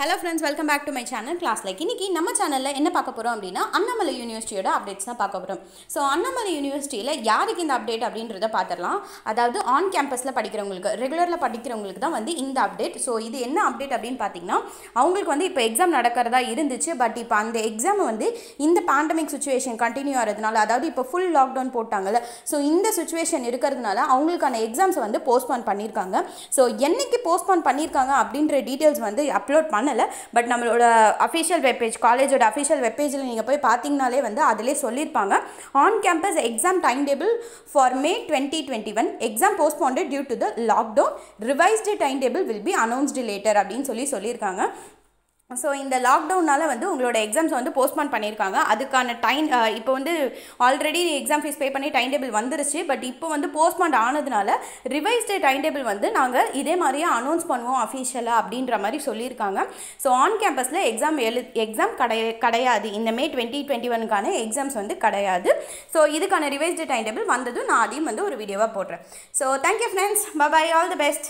Hello friends welcome back to my channel class like இன்றைக்கி நம்ம சேனலில் என்ன பார்க்க போகிறோம் அப்படின்னா அண்ணாமலை யூனிவர்சிட்டியோட அப்டேட்ஸ் தான் பார்க்க போகிறோம் ஸோ அண்ணாமலை யூனிவர்சிட்டியில் யாருக்கு இந்த அப்டேட் அப்படின்றத பார்த்துடலாம். அதாவது ஆன் கேம்பஸில் படிக்கிறவங்களுக்கு ரெகுலரில் படிக்கிறவங்களுக்கு தான் வந்து இந்த அப்டேட் ஸோ இது என்ன அப்டேட் அப்படின்னு பார்த்தீங்கன்னா அவங்களுக்கு வந்து இப்போ எக்ஸாம் நடக்கிறதா இருந்துச்சு. பட் இப்போ அந்த எக்ஸாம் வந்து இந்த பேண்டமிக் சுச்சுவேஷன் கண்டினியூ ஆகிறதுனால அதாவது இப்போ ஃபுல் லாக்டவுன் போட்டாங்கல்ல ஸோ இந்த சுச்சுவேஷன் இருக்கிறதுனால அவங்களுக்கான எக்ஸாம்ஸை வந்து போஸ்ட்போன் பண்ணியிருக்காங்க ஸோ என்னைக்கு போஸ்ட்போன் பண்ணியிருக்காங்க அப்படின்ற டீட்டெயில்ஸ் வந்து அப்லோட் பண்ணலை. பட் நம்மளோட அஃபிஷியல் வெப்பேஜ் காலேஜோட அஃபிஷியல் வெப்பேஜில் நீங்கள் போய் பார்த்தீங்கனாலே வந்து அதிலே சொல்லியிருப்பாங்க on campus exam time table for May twenty twenty one exam postponed due to the lockdown revised time table will be announced later அப்படின்னு சொல்லி சொல்லியிருக்காங்க ஸோ இந்த லாக்டவுனால் வந்து உங்களோட எக்ஸாம்ஸ் வந்து போஸ்ட்போன் பண்ணியிருக்காங்க. அதுக்கான டைம் இப்போ வந்து ஆல்ரெடி எக்ஸாம் ஃபீஸ் பே பண்ணி டைம் டேபிள் வந்துருச்சு. பட் இப்போ வந்து போஸ்ட்போன் ஆனதுனால ரிவைஸ்டு டைம் டேபிள் வந்து நாங்கள் இதே மாதிரியே அனௌன்ஸ் பண்ணுவோம் அஃபிஷியலாக அப்படின்ற மாதிரி சொல்லியிருக்காங்க. ஸோ ஆன் கேம்பஸில் எக்ஸாம் எழு எக்ஸாம் கிடை கிடையாது. இந்த மே டுவெண்ட்டி டுவெண்ட்டி ஒனுக்கான எக்ஸாம்ஸ் வந்து கிடையாது. ஸோ இதுக்கான ரிவைஸ்டு டைம் டேபிள் வந்ததும் நான் அதையும் வந்து ஒரு வீடியோவாக போடுறேன். So thank you friends bye bye all the best